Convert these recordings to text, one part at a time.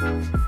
you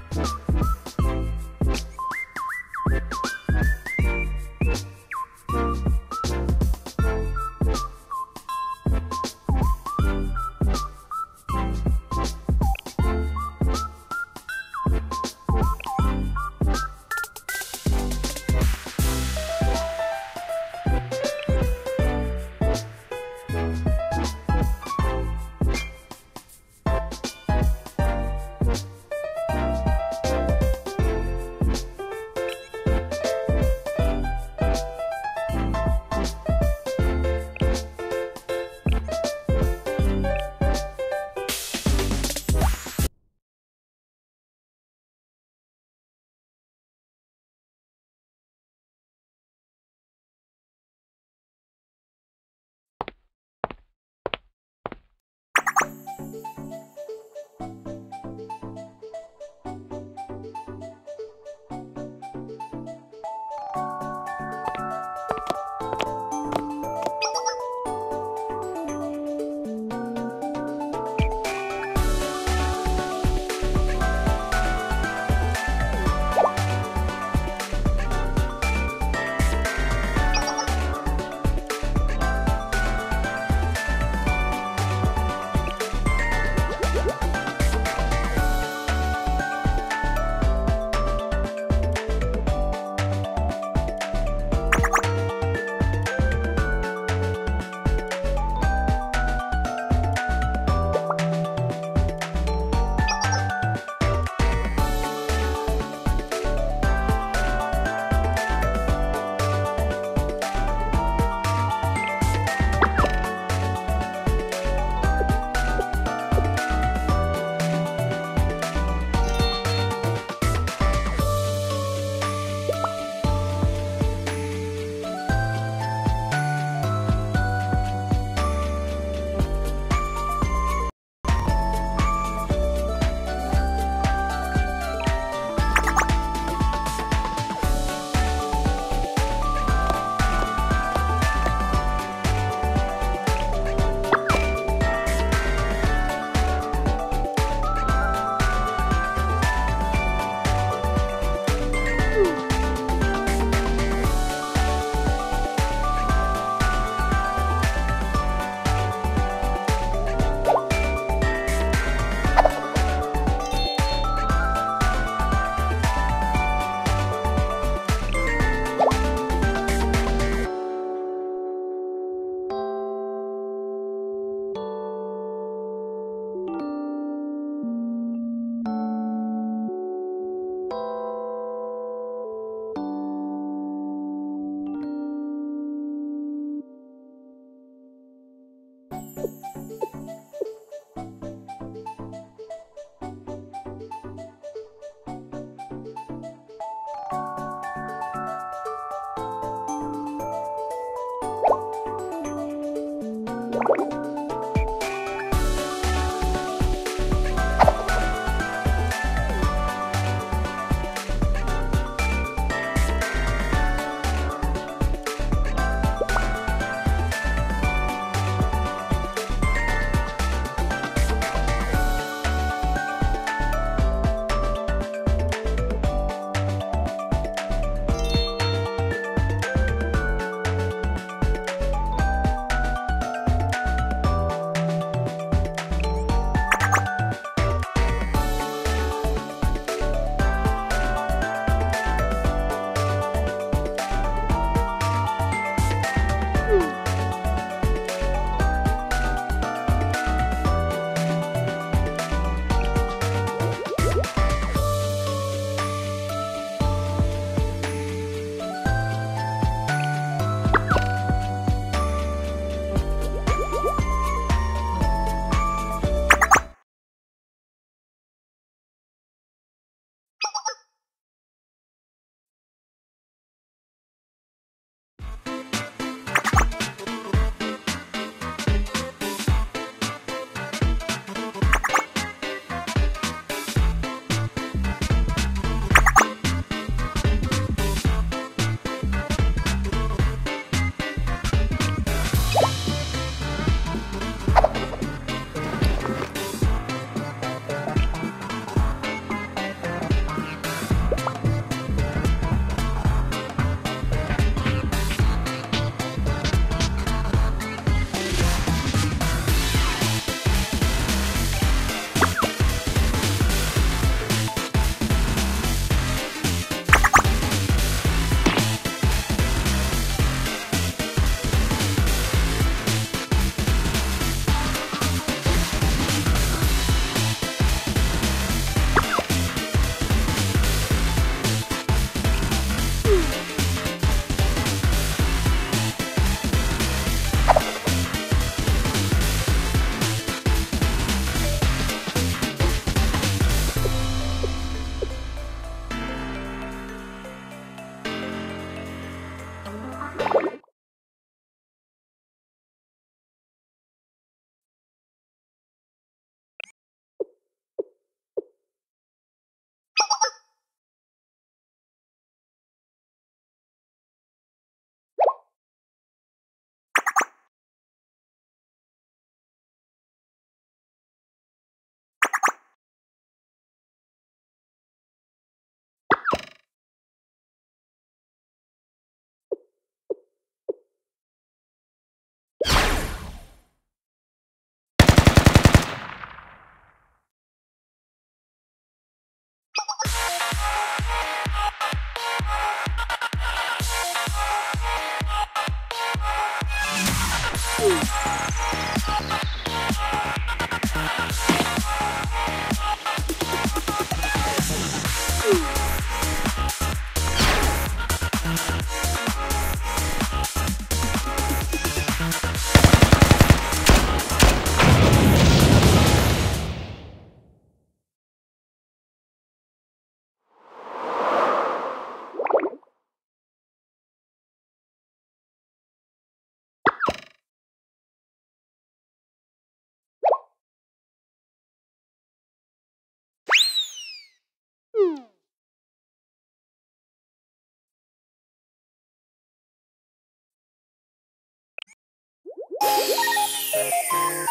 Música Bye.